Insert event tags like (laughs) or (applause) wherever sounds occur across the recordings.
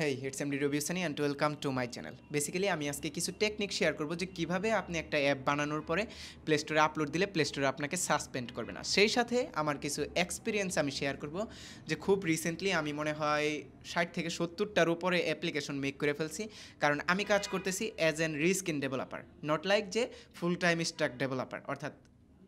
Hey it's MD Rabiusani and welcome to my channel basically আমি আজকে কিছু technique share করব যে কীভাবে আপনি একটা অ্যাপ বানানোর পরে প্লে স্টোরে আপলোড দিলে প্লে স্টোরে আপনাকে সাসপেন্ড করবে না। সেই সাথে আমার কিছু এক্সপিরিয়েন্স আমি শেয়ার করব যে খুব রিসেন্টলি আমি মনে হয় ষাট থেকে সত্তরটার উপরে অ্যাপ্লিকেশন মেক করে ফেলছি। কারণ আমি কাজ করতেছি as an reskin developer not like যে ফুল টাইম স্ট্রাক ডেভেলপার অর্থাৎ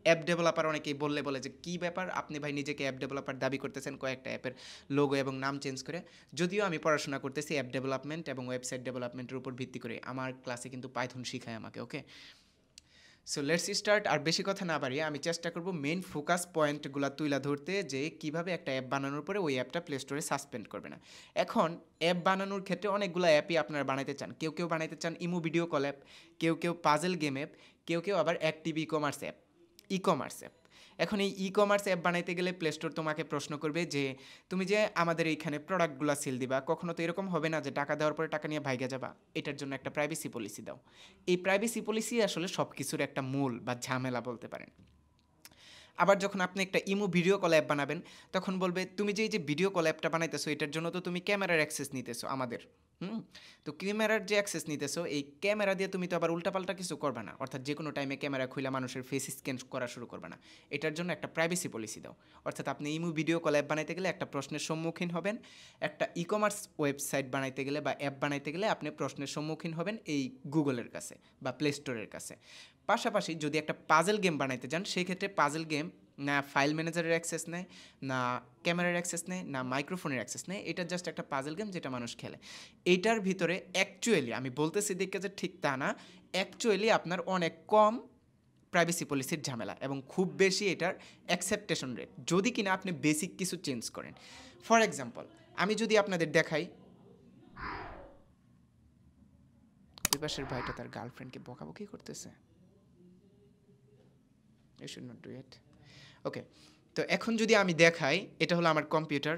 অ্যাপ ডেভেলপার অনেকেই বললে বলে যে, কী ব্যাপার? আপনি ভাই নিজেকে অ্যাপ ডেভেলপার দাবি করতেছেন কয়েকটা অ্যাপের লোগো এবং নাম চেঞ্জ করে। যদিও আমি পড়াশোনা করতেছি অ্যাপ ডেভেলপমেন্ট এবং ওয়েবসাইট ডেভেলপমেন্টের উপর ভিত্তি করে। আমার ক্লাসে কিন্তু পাইথন শিখায় আমাকে ওকে সো লেটস স্টার্ট আর বেশি কথা না বাড়িয়ে আমি চেষ্টা করব মেন ফোকাস পয়েন্টগুলো তুলে ধরতে যে, কীভাবে একটা অ্যাপ বানানোর পরে ওই অ্যাপটা প্লে স্টোরে সাসপেন্ড করবে না। এখন অ্যাপ বানানোর ক্ষেত্রে অনেকগুলো অ্যাপই আপনারা বানাইতে চান। কেউ কেউ বানাইতে চান ইমো ভিডিও কল অ্যাপ কেউ কেউ পাজেল গেম অ্যাপ কেউ কেউ আবার active e-commerce app e-commerce app এখন এই ই কমার্স অ্যাপ বানাইতে গেলে প্লে স্টোর তোমাকে প্রশ্ন করবে যে, তুমি যে আমাদের এইখানে প্রোডাক্টগুলো সেল দিবা, কখনো তো এরকম হবে না যে টাকা দেওয়ার পরে টাকা নিয়ে ভাইগা যাবা? এটার জন্য একটা প্রাইভেসি পলিসি দাও। এই প্রাইভেসি পলিসি আসলে সব কিছুর একটা মূল বা ঝামেলা বলতে পারেন। আবার যখন আপনি একটা ইমো ভিডিও কল অ্যাপ বানাবেন, তখন বলবে, তুমি যে এই যে ভিডিও কল অ্যাপটা বানাইতেছো, এটার জন্য তো তুমি ক্যামেরার অ্যাক্সেস নিতেছো আমাদের। হুম? তো ক্যামেরার যে অ্যাক্সেস নিতেছো, এই ক্যামেরা দিয়ে তুমি তো আবার উল্টাপাল্টা কিছু করবে না। অর্থাৎ যে কোনো টাইমে ক্যামেরা খুলে মানুষের ফেস স্ক্যান করা শুরু করবে না। এটার জন্য একটা প্রাইভেসি পলিসি দাও। অর্থাৎ আপনি ইমো ভিডিও কল অ্যাপ বানাইতে গেলে একটা প্রশ্নের সম্মুখীন হবেন, একটা ই কমার্স ওয়েবসাইট বানাইতে গেলে বা অ্যাপ বানাইতে গেলে আপনি প্রশ্নের সম্মুখীন হবেন এই গুগলের কাছে বা প্লে স্টোরের কাছে। পাশাপাশি যদি একটা পাজেল গেম বানাইতে যান সেই ক্ষেত্রে পাজেল গেম না ফাইল ম্যানেজারের অ্যাক্সেস নেয়, না ক্যামেরার অ্যাক্সেস নেয়, না মাইক্রোফোনের অ্যাক্সেস নেয়, এটা জাস্ট একটা পাজেল গেম যেটা মানুষ খেলে। এইটার ভিতরে অ্যাকচুয়ালি আমি বলতেছি দেখে যে ঠিক তা না অ্যাকচুয়ালি আপনার অনেক কম প্রাইভেসি পলিসির ঝামেলা এবং খুব বেশি এটার অ্যাকসেপ্টেশন রেট যদি কিনা আপনি বেসিক কিছু চেঞ্জ করেন। ফর এক্সাম্পল আমি যদি আপনাদের দেখাই ওই পাশের ভাইটা তার গার্লফ্রেন্ডকে বকাবকি করতেছে। এই should not do it okay তো এখন যদি আমি দেখাই, এটা হলো আমার কম্পিউটার।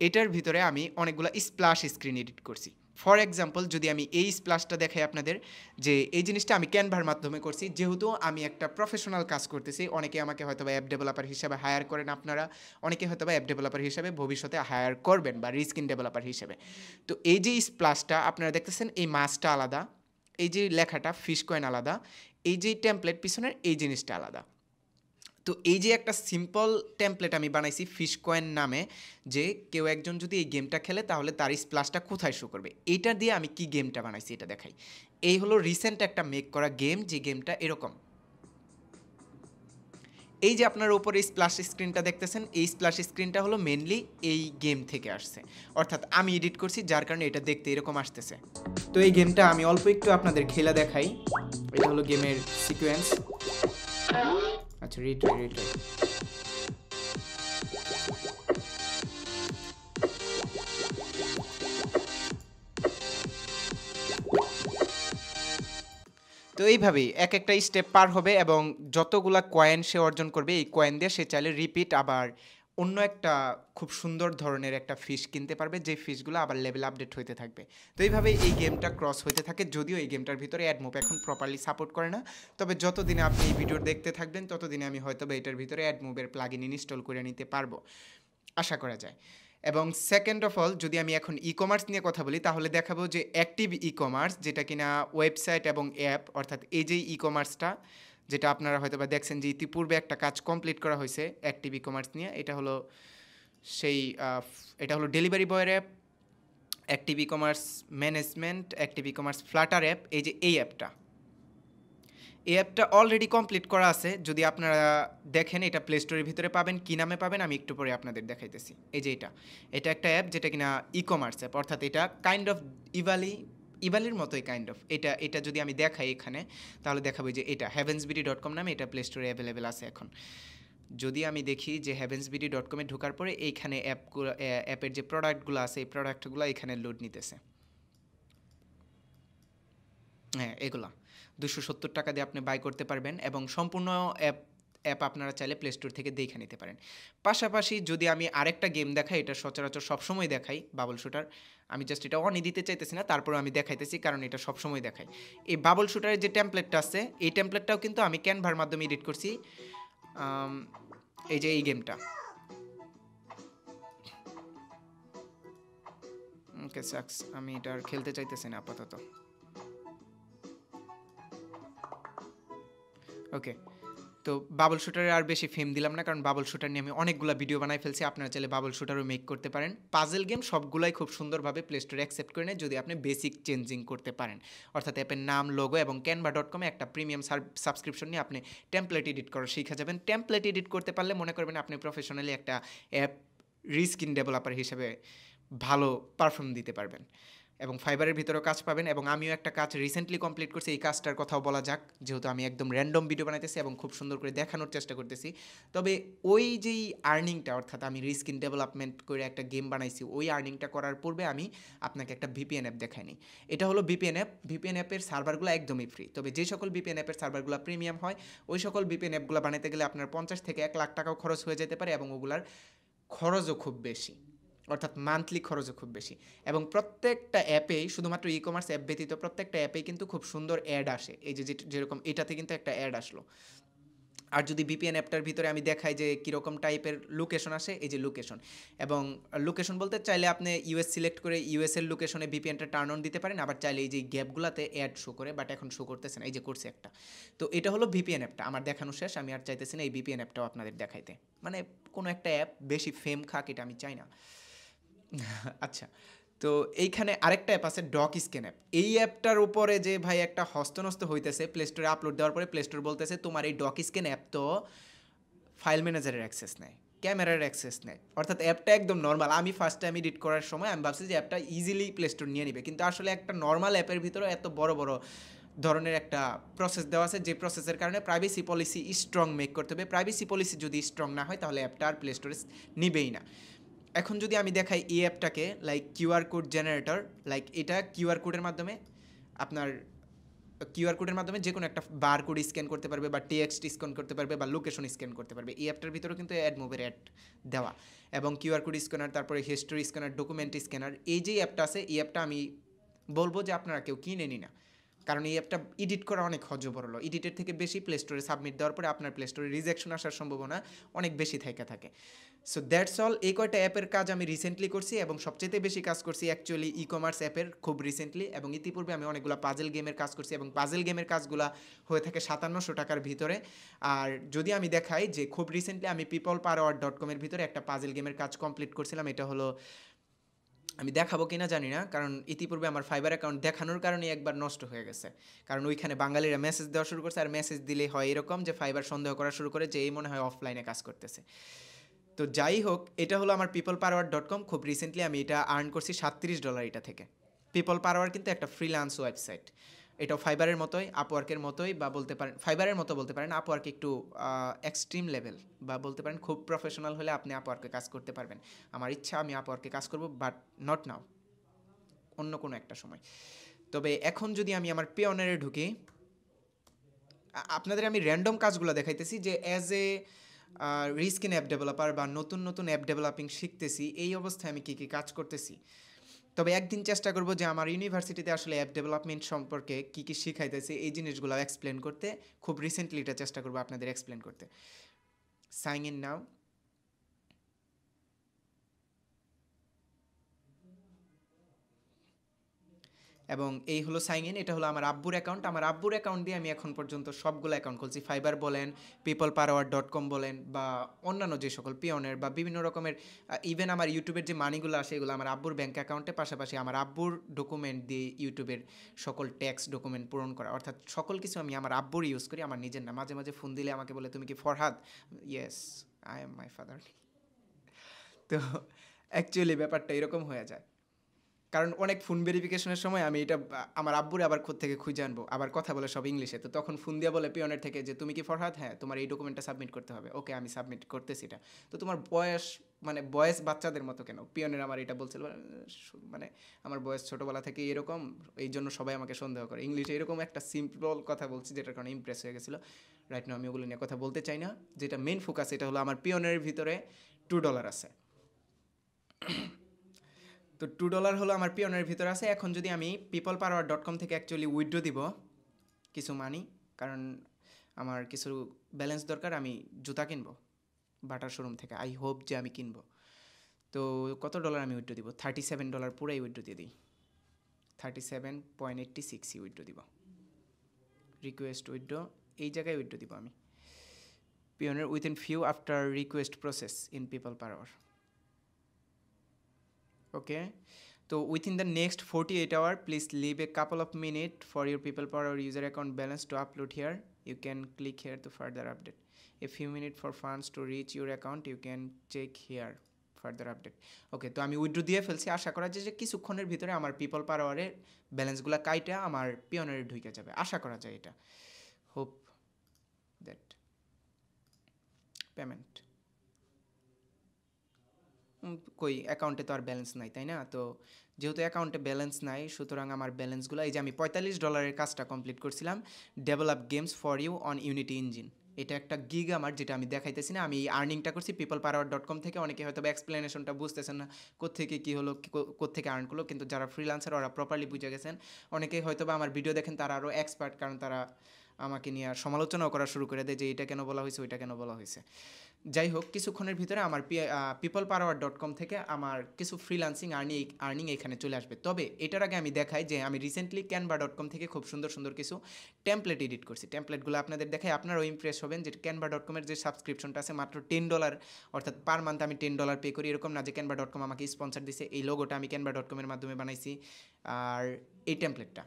এটার ভিতরে আমি অনেকগুলো স্প্লাশ স্ক্রিন এডিট করছি। ফর এক্সাম্পল যদি আমি এই স্প্লাশটা দেখাই আপনাদের, যে এই জিনিসটা আমি ক্যানভার মাধ্যমে করছি, যেহেতু আমি একটা প্রফেশনাল কাজ করতেছি, অনেকে আমাকে হয়তো বা অ্যাপ ডেভেলপার হিসাবে হায়ার করেন আপনারা, অনেকে হয়তো বা অ্যাপ ডেভেলপার হিসাবে ভবিষ্যতে হায়ার করবেন বা রিস্কিন ডেভেলপার হিসেবে। তো এই যে স্প্লাশটা আপনারা দেখতেছেন, এই মাছটা আলাদা, এই যে লেখাটা ফিশ কয়েন আলাদা, এই যে টেমপ্লেট পিছনের এই জিনিসটা আলাদা। তো এই যে একটা সিম্পল টেমপ্লেট আমি বানাইছি ফিশ কয়েন নামে, যে কেউ একজন যদি এই গেমটা খেলে, তাহলে তার স্প্লাসটা কোথায় শো করবে? এইটা দিয়ে আমি কি গেমটা বানাইছি এটা দেখাই। এই হলো রিসেন্ট একটা মেক করা গেম যে গেমটা এরকম। এই যে আপনার উপরে স্প্লাশ স্ক্রিনটা দেখতেছেন, এই স্প্লাশ স্ক্রিনটা হলো মেনলি এই গেম থেকে আসছে। অর্থাৎ আমি এডিট করছি, যার কারণে এটা দেখতে এরকম আসতেছে। তো এই গেমটা আমি অল্প একটু আপনাদের খেলা দেখাই। এটা হলো গেমের সিকোয়েন্স আচ্ছা রিট্রাই রিট্রাই তো এইভাবেই এক একটা স্টেপ পার হবে এবং যতগুলা কয়েন সে অর্জন করবে, এই কয়েন দিয়ে সে চাইলে রিপিট আবার অন্য একটা খুব সুন্দর ধরনের একটা ফিশ কিনতে পারবে, যে ফিশগুলো আবার লেভেল আপডেট হইতে থাকবে। তো এইভাবে এই গেমটা ক্রস হইতে থাকে, যদিও এই গেমটার ভিতরে অ্যাড মুভ এখন প্রপারলি সাপোর্ট করে না। তবে যতদিনে আপনি এই ভিডিও দেখতে থাকবেন, ততদিনে আমি হয়তো এটার ভিতরে অ্যাড মুভের প্লাগ ইন ইনস্টল করে নিতে পারব। আশা করা যায়। এবং সেকেন্ড অফ অল যদি আমি এখন ই কমার্স নিয়ে কথা বলি, তাহলে দেখাবো যে অ্যাক্টিভ ই কমার্স যেটা কিনা ওয়েবসাইট এবং অ্যাপ অর্থাৎ এই যে ই কমার্সটা যেটা আপনারা হয়তো বা দেখছেন যে ইতিপূর্বে একটা কাজ কমপ্লিট করা হয়েছে অ্যাক্টিভ ই কমার্স নিয়ে। এটা হলো সেই এটা হলো ডেলিভারি বয়ের app active e-commerce management active e-commerce Flutter app এই যে এই অ্যাপটা এই অ্যাপটা অলরেডি কমপ্লিট করা আছে। যদি আপনারা দেখেন এটা প্লে স্টোরের ভিতরে পাবেন, কী নামে পাবেন আমি একটু পরে আপনাদের দেখাইতেছি। এই যে এটা। এটা একটা অ্যাপ যেটা কিনা ই কমার্স অ্যাপ অর্থাৎ এটা কাইন্ড অফ ইভালি ইভালির মতোই কাইন্ড অফ এটা এটা যদি আমি দেখাই এখানে, তাহলে দেখাবো যে এটা হ্যাভেন্সবিডি ডট কম নামে এটা প্লে স্টোরে অ্যাভেলেবেল আছে এখন। যদি আমি দেখি যে হ্যাভেন্সবিডি ডট কমে ঢোকার পরে এইখানে অ্যাপগুলো অ্যাপের যে প্রোডাক্টগুলো আছে, এই প্রোডাক্টগুলো এখানে লোড নিতেছে। হ্যাঁ এগুলা। দুশো সত্তর টাকা দিয়ে আপনি বাই করতে পারবেন এবং সম্পূর্ণ অ্যাপ অ্যাপ আপনারা চাইলে প্লে স্টোর থেকে দেখে নিতে পারেন। পাশাপাশি যদি আমি আরেকটা গেম দেখাই, এটা সচরাচর সবসময় দেখাই বাবল শুটার আমি জাস্ট এটা অনই দিতে চাইতেছি না তারপরে আমি দেখাইতেছি কারণ এটা সবসময় দেখাই। এই বাবল শুটারের যে টেমপ্লেটটা আছে, এই টেমপ্লেটটাও কিন্তু আমি ক্যানভার মাধ্যমে এডিট করছি এই যে এই গেমটা ওকে সাকস আমি এটা আর খেলতে চাইতেছি না, আপাতত। ওকে তো বাবল শুটারে আর বেশি ফেম দিলাম না, কারণ বাবল শুটার নিয়ে আমি অনেকগুলো ভিডিও বানাই ফেলছি। আপনারা চাইলে বাবল শুটারও মেক করতে পারেন। পাজেল গেম সবগুলাই খুব সুন্দরভাবে প্লে স্টোরে অ্যাকসেপ্ট করে নেয়, যদি আপনি বেসিক চেঞ্জিং করতে পারেন। অর্থাৎ অ্যাপের নাম লোগো এবং ক্যানভা ডট কমে একটা প্রিমিয়াম সাবস্ক্রিপশন নিয়ে আপনি টেমপ্লেট এডিট করা শিখে যাবেন। টেমপ্লেট এডিট করতে পারলে মনে করবেন আপনি প্রফেশনালি একটা অ্যাপ রিস্কিন ডেভেলপার হিসেবে ভালো পারফর্ম দিতে পারবেন। এবং ফাইবারের ভিতরেও কাজ পাবেন এবং আমিও একটা কাজ রিসেন্টলি কমপ্লিট করছি, এই কাজটার কথাও বলা যাক, যেহেতু আমি একদম র্যান্ডম ভিডিও বানাইতেছি এবং খুব সুন্দর করে দেখানোর চেষ্টা করতেছি। তবে ওই যেই আর্নিংটা অর্থাৎ আমি রিস্কিন ডেভেলপমেন্ট করে একটা গেম বানাইছি, ওই আর্নিংটা করার পূর্বে আমি আপনাকে একটা ভিপিএন অ্যাপ দেখাইনি এটা হলো ভিপিএন অ্যাপ ভিপিএন অ্যাপের সার্ভারগুলো একদমই ফ্রি তবে যে সকল ভিপিএন অ্যাপের সার্ভারগুলো প্রিমিয়াম হয়, ওই সকল ভিপিএন অ্যাপগুলো বানাতে গেলে আপনার পঞ্চাশ থেকে এক লাখ টাকাও খরচ হয়ে যেতে পারে এবং ওগুলার খরচও খুব বেশি। অর্থাৎ মান্থলি খরচও খুব বেশি। এবং প্রত্যেকটা অ্যাপেই শুধুমাত্র ই কমার্স অ্যাপ ব্যতীত প্রত্যেকটা অ্যাপেই কিন্তু খুব সুন্দর অ্যাড আসে। এই যে যেরকম এটাতে কিন্তু একটা অ্যাড আসলো। আর যদি বিপিএন অ্যাপটার ভিতরে আমি দেখাই যে কীরকম টাইপের লোকেশন আসে, এই যে লোকেশন এবং লোকেশন বলতে চাইলে আপনি ইউএস সিলেক্ট করে ইউএস এর লোকেশনে বিপিএনটা টার্ন অন দিতে পারেন। আবার চাইলে এই যে গ্যাপগুলোতে অ্যাড শো করে বাট এখন শো করতেছে না, এই যে করছে একটা। তো এটা হলো ভিপিএন অ্যাপটা আমার দেখানো শেষ, আমি আর চাইতেছি না এই ভিপিএন অ্যাপটাও আপনাদের দেখাইতে। মানে কোনো একটা অ্যাপ বেশি ফেম খাক, এটা আমি চাই না। (laughs) আচ্ছা তো এইখানে আরেকটা অ্যাপ আছে ডক স্ক্যান অ্যাপ এই অ্যাপটার উপরে যে ভাই একটা হস্তনস্ত হইতেছে প্লে স্টোরে আপলোড দেওয়ার পরে প্লে স্টোর বলতেছে, তোমার এই ডক স্ক্যান অ্যাপ তো ফাইল ম্যানেজারের অ্যাক্সেস নেয় ক্যামেরার অ্যাক্সেস নেয় অর্থাৎ অ্যাপটা একদম নর্মাল আমি ফার্স্ট টাইম এডিট করার সময় আমি ভাবছি যে অ্যাপটা ইজিলি প্লে স্টোর নিয়ে নিবে। কিন্তু আসলে একটা নর্মাল অ্যাপের ভিতরে এত বড় বড় ধরনের একটা প্রসেস দেওয়া আছে, যে প্রসেসের কারণে প্রাইভেসি পলিসি স্ট্রং মেক করতে হবে। প্রাইভেসি পলিসি যদি স্ট্রং না হয়, তাহলে অ্যাপটা আর প্লে স্টোরে নিবেই না। এখন যদি আমি দেখাই এই অ্যাপটাকে like QR code generator like এটা কিউআর কোডের মাধ্যমে আপনার কিউআর কোডের মাধ্যমে যে কোনো একটা বার কোড স্ক্যান করতে পারবে বা টেক্সট স্ক্যান করতে পারবে বা লোকেশন স্ক্যান করতে পারবে। এই অ্যাপটার ভিতরেও কিন্তু অ্যাড মুভের অ্যাড দেওয়া। এবং কিউআর কোড স্ক্যানার, তারপরে হিস্টোরি স্ক্যানার, ডকুমেন্ট স্ক্যানার, এই যে অ্যাপটা আছে, এই অ্যাপটা আমি বলব যে আপনারা কেউ কিনে নি না। কারণ এই অ্যাপটা এডিট করা অনেক হজ হজবরল এডিটের থেকে বেশি প্লে স্টোরে সাবমিট দেওয়ার পরে আপনার প্লে স্টোরে রিজেকশন আসার সম্ভাবনা অনেক বেশি থেকে থাকে। সো দ্যাটস অল এই কয়টা অ্যাপের কাজ আমি রিসেন্টলি করছি এবং সবচেয়ে বেশি কাজ করছি অ্যাকচুয়ালি ই কমার্স অ্যাপের খুব রিসেন্টলি এবং ইতিপূর্বে আমি অনেকগুলো পাজেল গেমের কাজ করছি এবং পাজেল গেমের কাজগুলো হয়ে থাকে সাতান্নশো টাকার ভিতরে। আর যদি আমি দেখাই যে খুব রিসেন্টলি আমি পিপল পাওয়ার ডট কমের ভিতরে একটা পাজেল গেমের কাজ কমপ্লিট করছিলাম, এটা হলো আমি দেখাবো কিনা জানি না, কারণ ইতিপূর্বে আমার ফাইবার অ্যাকাউন্ট দেখানোর কারণে একবার নষ্ট হয়ে গেছে। কারণ ওইখানে বাঙালিরা মেসেজ দেওয়া শুরু করছে, আর মেসেজ দিলে হয় এরকম যে ফাইবার সন্দেহ করা শুরু করে যে এই মনে হয় অফলাইনে কাজ করতেছে। তো যাই হোক, এটা হলো আমার পিপল পারওয়ার ডট কম খুব রিসেন্টলি আমি এটা আর্ন করছি সাতত্রিশ ডলার এটা থেকে। পিপল পারওয়ার কিন্তু একটা ফ্রিলান্স ওয়েবসাইট এটাও ফাইবারের মতোই আপওয়ার্কের মতোই বা বলতে পারেন, ফাইবারের মতো বলতে পারেন আপওয়ার্ক একটু এক্সট্রিম লেভেল বা বলতে পারেন খুব প্রফেশনাল হলে আপনি আপওয়ার্কে কাজ করতে পারবেন। আমার ইচ্ছা আমি আপওয়ার্কে কাজ করব বাট নট নাও অন্য কোনো একটা সময়। তবে এখন যদি আমি আমার পেয়নারে ঢুকি আপনাদের আমি র্যান্ডম কাজগুলো দেখাইতেছি যে as a reskin app developer বা নতুন নতুন অ্যাপ ডেভেলপিং শিখতেছি, এই অবস্থায় আমি কী কী কাজ করতেছি। তবে একদিন চেষ্টা করব যে আমার ইউনিভার্সিটিতে আসলে অ্যাপ ডেভেলপমেন্ট সম্পর্কে কী কী শিখাইতেছে, এই জিনিসগুলো এক্সপ্লেন করতে। খুব রিসেন্টলি এটা চেষ্টা করব আপনাদের এক্সপ্লেন করতে। সাইন ইন নাও এবং এই হলো সাইন ইন এটা হলো আমার আব্বুর অ্যাকাউন্ট আমার আব্বুর অ্যাকাউন্ট দিয়ে আমি এখন পর্যন্ত সবগুলো অ্যাকাউন্ট খুলছি। ফাইবার বলেন পিপল পাওয়ার ডট কম বলেন বা অন্যান্য যে সকল পিয়নের বা বিভিন্ন রকমের ইভেন আমার ইউটিউবের যে মানিগুলো আসে, এগুলো আমার আব্বুর ব্যাঙ্ক অ্যাকাউন্টে পাশাপাশি আমার আব্বুর ডকুমেন্ট দিয়ে ইউটিউবের সকল ট্যাক্স ডকুমেন্ট পূরণ করা। অর্থাৎ সকল কিছু আমি আমার আব্বুর ইউজ করি, আমার নিজের না। মাঝে মাঝে ফোন দিলে আমাকে বলে, তুমি কি Farhad? Yes I am my father তো অ্যাকচুয়ালি ব্যাপারটা এরকম হয়ে যায়। কারণ অনেক ফোন ভেরিফিকেশনের সময় আমি এটা, আমার আব্বুরে আবার খোদ থেকে খুঁজে আনব, আবার কথা বলে সব ইংলিশে। তো তখন ফোন দিয়ে বলে পিয়নের থেকে যে, তুমি কি ফরহাদ? হ্যাঁ তোমার এই ডকুমেন্টটা সাবমিট করতে হবে। ওকে, আমি সাবমিট করতেছি এটা। তো তোমার বয়স মানে বয়স বাচ্চাদের মতো কেন? পিয়নের আমার এটা বলছিল মানে আমার বয়স ছোটোবেলা থেকে এরকম, এই জন্য সবাই আমাকে সন্দেহ করে। ইংলিশে এরকম একটা সিম্পল কথা বলছি, যেটার কারণে ইমপ্রেস হয়ে গেছিল। রাইট না আমি ওগুলো নিয়ে কথা বলতে চাই না। যেটা মেন ফোকাস এটা হলো আমার পিয়নের ভিতরে টু ডলার আছে। তো টু ডলার হলো আমার পিয়নের ভিতরে আছে। এখন যদি আমি পিপল পাওয়ার ডট কম থেকে অ্যাকচুয়ালি উইথড্রো দিব কিছু মানি কারণ আমার কিছু ব্যালেন্স দরকার, আমি জুতা কিনবো বাটার শোরুম থেকে। আই হোপ যে আমি কিনবো। তো কত ডলার আমি উইড্রো দিব? থার্টি সেভেন ডলার পুরাই উইড্রো দিয়ে দিই। থার্টি সেভেন পয়েন্ট এইট্টি সিক্সই উইড্রো দিব। রিকোয়েস্ট উইড্রো এই জায়গায় উইড্রো দিব আমি। পিওনের within few after request process in People Per Hour okay তো within the next forty eight hour please leave a couple of minute for your People Per Hour user account balance to upload here you can click here to further update a few minute for funds to reach your account you can check here further update okay তো আমি withdraw দিয়ে ফেলছি। আশা করা যায় যে কিছুক্ষণের ভিতরে আমার পিপল পার আওয়ারের ব্যালেন্সগুলো কাইটা, আমার পিওনের ঢুকে যাবে। আশা করা যায় এটা। হোপ দ্যাট পেমেন্ট কই অ্যাকাউন্টে তো আর ব্যালেন্স নাই, তাই না? তো যেহেতু অ্যাকাউন্টে ব্যালেন্স নাই, সুতরাং আমার ব্যালেন্সগুলো এই যে আমি পঁয়তাল্লিশ ডলারের কাজটা কমপ্লিট করছিলাম develop games for you on Unity engine এটা একটা গিগ আমার, যেটা আমি দেখাইতেছি না, আমি আর্নিংটা করছি পিপল পাওয়ার ডট কম থেকে, অনেকে হয়তো এক্সপ্লেনেশনটা বুঝতেছেন না কোথেকে কী হলো কোথেকে আর্ন করল, কিন্তু যারা ফ্রিলান্সার ওরা প্রপারলি বুঝে গেছেন। অনেকে হয়তো বা আমার ভিডিও দেখেন, তারা আরও এক্সপার্ট কারণ তারা আমাকে নিয়ে আর সমালোচনাও করা শুরু করে দেয় যে এটা কেন বলা হয়েছে, ওইটা কেন বলা হয়েছে। যাই হোক কিছুক্ষণের ভিতরে আমার পিপল পাওয়ার ডট কম থেকে আমার কিছু ফ্রিলান্সিং আর্নিং আর্নিং এখানে চলে আসবে। তবে এটার আগে আমি দেখাই যে আমি রিসেন্টলি ক্যানভা ডট কম থেকে খুব সুন্দর সুন্দর কিছু টেমপ্লেট এডিট করছি। টেমপ্লেটগুলো আপনাদের দেখাই, আপনারাও ইমপ্রেস হবেন যে ক্যানভা ডট কমের যে সাবস্ক্রিপশনটা আছে, মাত্র টেন ডলার অর্থাৎ পার মান্থ আমি টেন ডলার পে করি। এরকম না যে ক্যানভা ডট কম আমাকে স্পন্সার দিছে, এই লোগোটা আমি ক্যানভা ডট কমের মাধ্যমে বানাইছি। আর এই টেমপ্লেটটা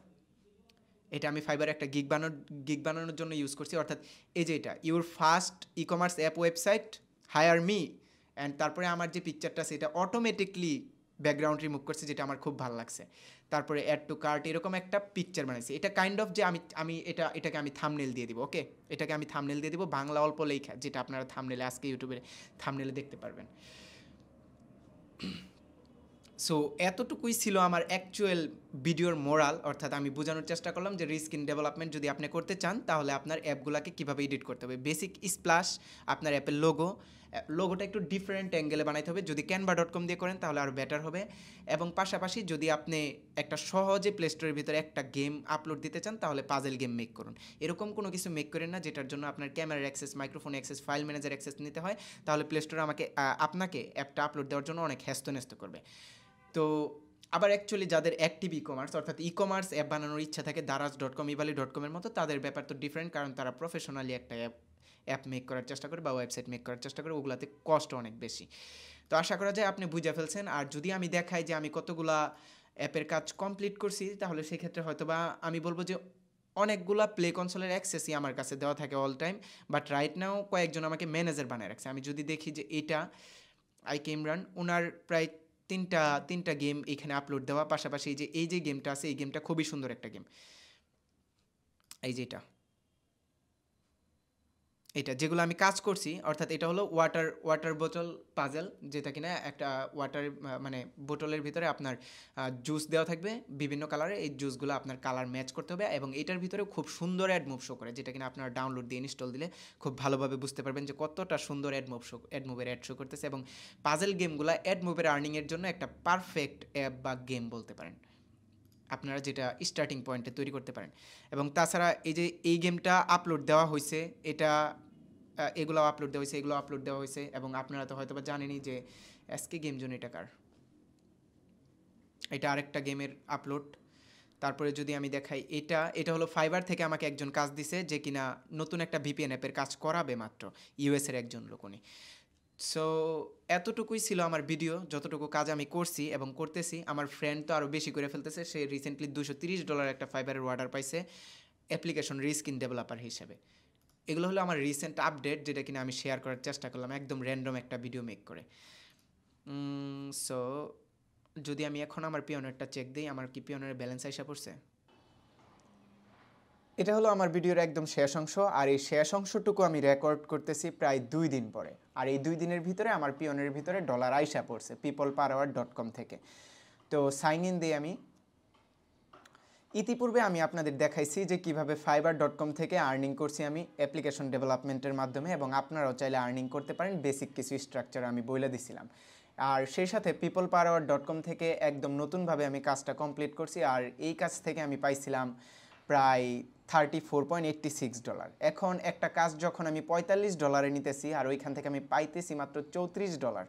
এটা আমি ফাইবার একটা গিগ বানানোর গিগ বানানোর জন্য ইউজ করছি। অর্থাৎ এই যে এটা your first e-commerce app website hire me and তারপরে আমার যে পিকচারটা সেটা অটোমেটিকলি ব্যাকগ্রাউন্ড রিমুভ করছে, যেটা আমার খুব ভালো লাগছে। তারপরে অ্যাড টু কার্ট এরকম একটা পিকচার বানাইছি। এটা কাইন্ড অফ যে আমি আমি এটা, এটাকে আমি থামনেল দিয়ে দিব ওকে এটাকে আমি থামনেল দিয়ে দিব, বাংলা অল্প লেখা, যেটা আপনারা থামনেলে আজকে ইউটিউবে থামনেলে দেখতে পারবেন। সো এতটুকুই ছিল আমার অ্যাকচুয়াল ভিডিওর মোরাল অর্থাৎ আমি বোঝানোর চেষ্টা করলাম যে রিস্ক ইন ডেভেলপমেন্ট যদি আপনি করতে চান, তাহলে আপনার অ্যাপগুলোকে কীভাবে এডিট করতে হবে? বেসিক স্প্লাশ আপনার অ্যাপের লোগো লোগোটা একটু ডিফারেন্ট অ্যাঙ্গেলে বানাইতে হবে। যদি ক্যানভা ডট কম দিয়ে করেন, তাহলে আরও বেটার হবে। এবং পাশাপাশি যদি আপনি একটা সহজে প্লে স্টোরের ভিতরে একটা গেম আপলোড দিতে চান, তাহলে পাজেল গেম মেক করুন। এরকম কোনো কিছু মেক করেন না, যেটার জন্য আপনার ক্যামেরার access microphone access file manager access নিতে হয়। তাহলে প্লে স্টোরে আমাকে আপনাকে অ্যাপটা আপলোড দেওয়ার জন্য অনেক হ্যাস্ত করবে। তো আবার অ্যাকচুয়ালি যাদের অ্যাক্টিভ ই কমার্স অর্থাৎ ই কমার্স অ্যাপ বানানোর ইচ্ছা থাকে, Daraz dot com Evaly dot কমের মতো, তাদের ব্যাপার তো ডিফারেন্ট কারণ তারা প্রফেশনালি একটা অ্যাপ অ্যাপ মেক করার চেষ্টা করে বা ওয়েবসাইট মেক করার চেষ্টা করে, ওগুলাতে কষ্ট অনেক বেশি। তো আশা করা যায় আপনি বুঝে ফেলছেন, আর যদি আমি দেখাই যে আমি কতগুলা অ্যাপের কাজ কমপ্লিট করছি, তাহলে সেক্ষেত্রে হয়তো বা আমি বলব যে অনেকগুলা প্লে কনসোলের অ্যাক্সেসই আমার কাছে দেওয়া থাকে all time but right now কয়েকজন আমাকে ম্যানেজার বানিয়ে রাখছে। আমি যদি দেখি যে এটা আই কে ইমরান ওনার প্রায় তিনটা তিনটা গেম এখানে আপলোড দেওয়া। পাশাপাশি যে, এই যে গেমটা আছে, এই গেমটা খুবই সুন্দর একটা গেম এই যে এটা, যেগুলো আমি কাজ করছি, অর্থাৎ এটা হলো ওয়াটার ওয়াটার বোতল পাজেল যেটা কিনা একটা ওয়াটার মানে বোতলের ভিতরে আপনার জুস দেওয়া থাকবে, বিভিন্ন কালারে এই জুসগুলো আপনার কালার ম্যাচ করতে হবে এবং এটার ভিতরে খুব সুন্দর অ্যাড মুভ শো করে, যেটা কিনা আপনার ডাউনলোড দিয়ে ইনস্টল দিলে খুব ভালোভাবে বুঝতে পারবেন যে কতটা সুন্দর অ্যাড মুভ শো অ্যাড মুভের অ্যাড শো করতেছে এবং পাজেল গেমগুলো অ্যাড মুভের আর্নিংয়ের জন্য একটা পারফেক্ট অ্যাপ বা গেম বলতে পারেন। আপনারা যেটা স্টার্টিং পয়েন্টে তৈরি করতে পারেন। এবং তাছাড়া এই যে, এই গেমটা আপলোড দেওয়া হয়েছে এটা এগুলো আপলোড দেওয়া হয়েছে এগুলো আপলোড দেওয়া হয়েছে এবং আপনারা তো হয়তো বা জানেনই যে এসকে গেম জোন এটা কার? এটা আরেকটা গেমের আপলোড তারপরে যদি আমি দেখাই, এটা এটা হলো ফাইবার থেকে আমাকে একজন কাজ দিছে যে কিনা নতুন একটা ভিপিএন অ্যাপের কাজ করাবে মাত্র ইউএসের একজন লোক উনি। সো এতটুকুই ছিল আমার ভিডিও যতটুকু কাজ আমি করছি এবং করতেছি, আমার ফ্রেন্ড তো আরও বেশি করে ফেলতেছে, সে রিসেন্টলি দুশো তিরিশ ডলার একটা ফাইবারের অর্ডার পাইছে অ্যাপ্লিকেশন রিস্ক ইন ডেভেলপার হিসেবে। এগুলো হলো আমার রিসেন্ট আপডেট যেটা কিনা আমি শেয়ার করার চেষ্টা করলাম, একদম র্যান্ডম একটা ভিডিও মেক করে। সো যদি আমি এখন আমার পিওনারটা চেক দিই, আমার কি পিওনারের ব্যালেন্স আইসা পড়ছে? এটা হলো আমার ভিডিওর একদম শেষ অংশ, আর এই শেষ অংশটুকু আমি রেকর্ড করতেছি প্রায় দুই দিন পরে। আর এই দুই দিনের ভিতরে আমার পিওনের ভিতরে ডলার আইসা পড়ছে People Per Hour dot com থেকে। তো সাইন ইন দিয়ে আমি। ইতিপূর্বে আমি আপনাদের দেখাইছি যে কীভাবে ফাইবার ডট কম থেকে আর্নিং করছি আমি অ্যাপ্লিকেশন ডেভেলপমেন্টের মাধ্যমে এবং আপনারাও চাইলে আর্নিং করতে পারেন। বেসিক কিছু স্ট্রাকচার আমি বলে দিছিলাম। আর সেই সাথে পিপল পাওয়ার ডট কম থেকে একদম নতুনভাবে আমি কাজটা কমপ্লিট করছি। আর এই কাজ থেকে আমি পাইছিলাম প্রায় thirty four point eighty six dollar এখন একটা কাজ যখন আমি পঁয়তাল্লিশ ডলারে নিতেছি আর ওইখান থেকে আমি পাইতেছি মাত্র চৌত্রিশ ডলার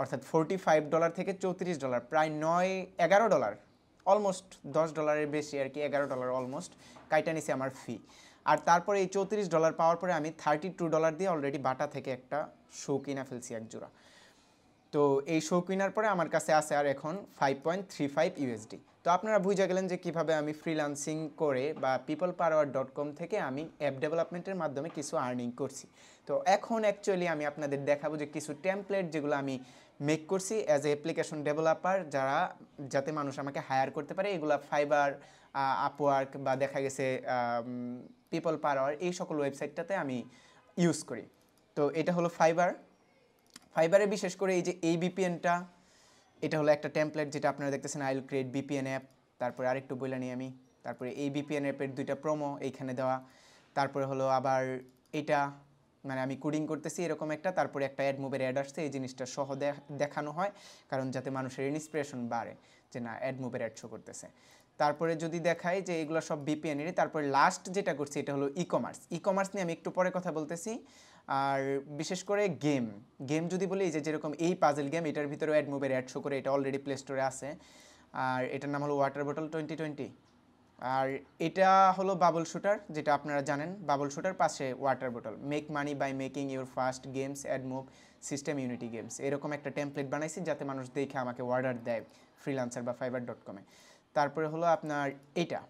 অর্থাৎ ফোরটি ফাইভ ডলার থেকে চৌত্রিশ ডলার প্রায় নয়, এগারো ডলার অলমোস্ট দশ ডলারের বেশি আর কি, এগারো ডলার অলমোস্ট কাইটা নিছে আমার ফি আর তারপরে এই চৌত্রিশ ডলার পাওয়ার পরে আমি থার্টি টু ডলার দিয়ে অলরেডি বাটা থেকে একটা শো কিনা ফেলছি এক জোড়া। তো এই শো কেনার পরে আমার কাছে আছে আর এখন five point three five USD তো আপনারা বুঝে গেলেন যে কীভাবে আমি ফ্রিলান্সিং করে বা পিপল পাওয়ার ডট কম থেকে আমি অ্যাপ ডেভেলপমেন্টের মাধ্যমে কিছু আর্নিং করছি। তো এখন অ্যাকচুয়ালি আমি আপনাদের দেখাবো যে কিছু টেমপ্লেট যেগুলো আমি মেক করছি অ্যাজ এ অ্যাপ্লিকেশন ডেভেলপার যারা, যাতে মানুষ আমাকে হায়ার করতে পারে, এগুলো ফাইবার আপওয়ার্ক বা দেখা গেছে পিপল পাওয়ার এই সকল ওয়েবসাইটটাতে আমি ইউজ করি। তো এটা হলো ফাইবার ফাইবারে বিশেষ করে এই যে এই বিপিএনটা এটা হলো একটা টেমপ্লেট যেটা আপনারা দেখতেছেন আইল ক্রিয়েট বিপিএন অ্যাপ তারপরে আরেকটু বলে নিই আমি। তারপরে এই বিপিএন অ্যাপের দুইটা প্রোমো এইখানে দেওয়া। তারপরে হলো আবার এটা মানে আমি কোডিং করতেছি, এরকম একটা, তারপরে একটা অ্যাড মুভের অ্যাড আসছে, এই জিনিসটা সহ দেখ- দেখানো হয়, কারণ যাতে মানুষের ইন্সপিরেশন বাড়ে যে না অ্যাড মুভের অ্যাড শো করতেছে। তারপরে যদি দেখাই যে এগুলো সব বিপিএনেরই তারপরে লাস্ট যেটা করছি, এটা হলো ই কমার্স ই কমার্স নিয়ে আমি একটু পরে কথা বলতেছি, আর বিশেষ করে গেম গেম যদি বলি যে যেরকম এই পাজেল গেম এটার ভিতরে অ্যাড মুভের অ্যাড শো করে, এটা অলরেডি প্লে স্টোরে আছে। আর এটার নাম হলো ওয়াটার বটল টোয়েন্টি টোয়েন্টি আর এটা হলো বাবল শুটার যেটা আপনারা জানেন। বাবল শুটার পাশে water bottle make money by making your first games AdMob system Unity games এরকম একটা টেমপ্লেট বানাইছি যাতে মানুষ দেখে আমাকে অর্ডার দেয় ফ্রিলান্সার বা ফাইবার ডট কমে তারপরে হলো আপনার এটা।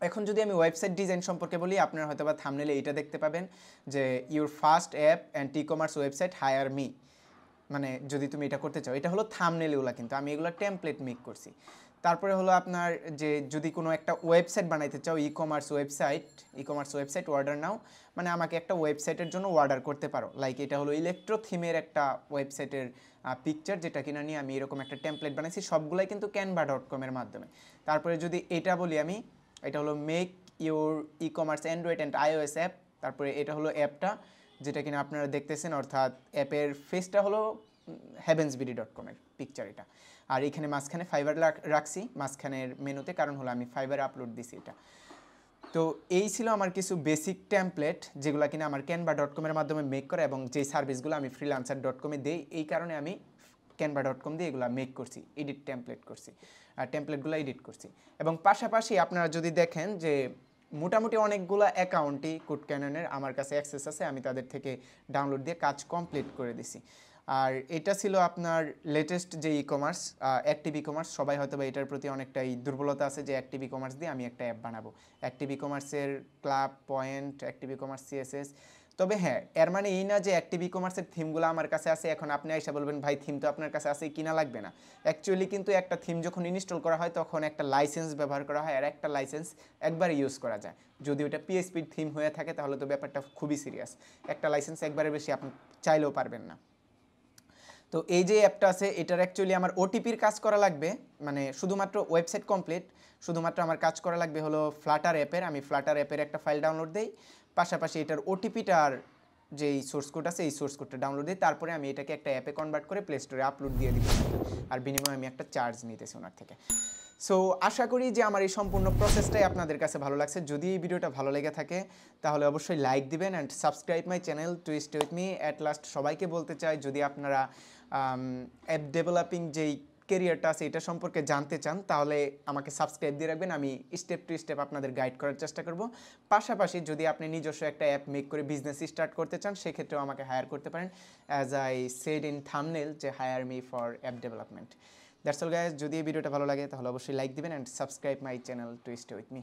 এখন যদি আমি ওয়েবসাইট ডিজাইন সম্পর্কে বলি, আপনারা হয়তো বা থামনেলে এটা দেখতে পাবেন যে your first app and e-commerce website hire me মানে যদি তুমি এটা করতে চাও, এটা হলো থামনেল এগুলো কিন্তু। আমি এগুলো টেমপ্লেট মেক করছি। তারপরে হলো আপনার যে যদি কোনো একটা ওয়েবসাইট বানাইতে চাও e-commerce website e-commerce website order now. মানে আমাকে একটা ওয়েবসাইটের জন্য অর্ডার করতে পারো। লাইক এটা হলো ইলেকট্রো থিমের একটা ওয়েবসাইটের পিকচার যেটা কিনা নিয়ে আমি এরকম একটা টেমপ্লেট বানাইছি। সবগুলাই কিন্তু ক্যানভা ডট কমের মাধ্যমে। তারপরে যদি এটা বলি আমি, এটা হলো make your e-commerce Android and iOS app তারপরে এটা হলো অ্যাপটা যেটা কিনা আপনারা দেখতেছেন, অর্থাৎ অ্যাপের ফেসটা হলো হ্যাভেন্সবিডি ডট কমের পিকচার এটা। আর এখানে মাঝখানে ফাইবার রাখছি, মাঝখানের মেনুতে, কারণ হলো আমি ফাইবার আপলোড দিছি এটা। তো এই ছিল আমার কিছু বেসিক টেমপ্লেট যেগুলো কিনা আমার ক্যানভা ডট কমের মাধ্যমে মেক করে এবং যেই সার্ভিসগুলো আমি ফ্রিলান্সার ডট কমে দিই, এই কারণে আমি ক্যানভা ডট কম দিয়ে এগুলো মেক করছি এডিট টেমপ্লেট করছি। আর টেমপ্লেটগুলো এডিট করছি। এবং পাশাপাশি আপনারা যদি দেখেন যে মোটামুটি অনেকগুলো অ্যাকাউন্টই কুট ক্যাননের আমার কাছে অ্যাক্সেস আছে, আমি তাদের থেকে ডাউনলোড দিয়ে কাজ কমপ্লিট করে দিছি। আর এটা ছিল আপনার লেটেস্ট যে e commerce active e commerce সবাই হয়তো বা এটার প্রতি অনেকটাই দুর্বলতা আছে যে অ্যাক্টিভ ই কমার্স দিয়ে আমি একটা অ্যাপ বানাবো। অ্যাক্টিভ ই কমার্সের club point active e-commerce CSS তবে হ্যাঁ এর মানে এই না যে অ্যাক্টিভ ই কমার্সের থিমগুলো আমার কাছে আছে, এখন আপনি এসে বলবেন, ভাই থিম তো আপনার কাছে আছে কিনা লাগবে না? অ্যাকচুয়ালি কিন্তু একটা থিম যখন ইনস্টল করা হয়, তখন একটা লাইসেন্স ব্যবহার করা হয়, আর একটা লাইসেন্স একবার ইউজ করা যায়। যদি ওটা পিএসপির থিম হয়ে থাকে, তাহলে তো ব্যাপারটা খুবই সিরিয়াস একটা লাইসেন্স একবারের বেশি আপনি চাইলেও পারবেন না। তো এই যে অ্যাপটা আছে, এটার অ্যাকচুয়ালি আমার ওটিপির কাজ করা লাগবে মানে শুধুমাত্র ওয়েবসাইট কমপ্লিট শুধুমাত্র আমার কাজ করা লাগবে হলো ফ্লাটার অ্যাপের আমি ফ্লাটার অ্যাপের একটা ফাইল ডাউনলোড দিই। পাশাপাশি এটার ওটিপিটার যেই সোর্স কোড আছে, এই সোর্স কোডটা ডাউনলোড দিই তারপরে আমি এটাকে একটা অ্যাপে কনভার্ট করে প্লে স্টোরে আপলোড দিয়ে দিব আর বিনিময়ে আমি একটা চার্জ নিতেছি ওনার থেকে। সো আশা করি যে আমার এই সম্পূর্ণ প্রসেসটাই আপনাদের কাছে ভালো লাগছে। যদি এই ভিডিওটা ভালো লেগে থাকে, তাহলে অবশ্যই লাইক দিবেন and subscribe my channel to stay with me at last সবাইকে বলতে চাই, যদি আপনারা অ্যাপ ডেভেলপিং যেই কেরিয়ারটা আছে, এটা সম্পর্কে জানতে চান, তাহলে আমাকে সাবস্ক্রাইব দিয়ে রাখবেন। আমি স্টেপ টু স্টেপ আপনাদের গাইড করার চেষ্টা করব। পাশাপাশি যদি আপনি নিজস্ব একটা অ্যাপ মেক করে বিজনেস স্টার্ট করতে চান, সেক্ষেত্রেও আমাকে হায়ার করতে পারেন। As I said in thumbnail যে hire me for app development that's all guys যদি এই ভিডিওটা ভালো লাগে, তাহলে অবশ্যই লাইক দিবেন and subscribe my channel to stay with me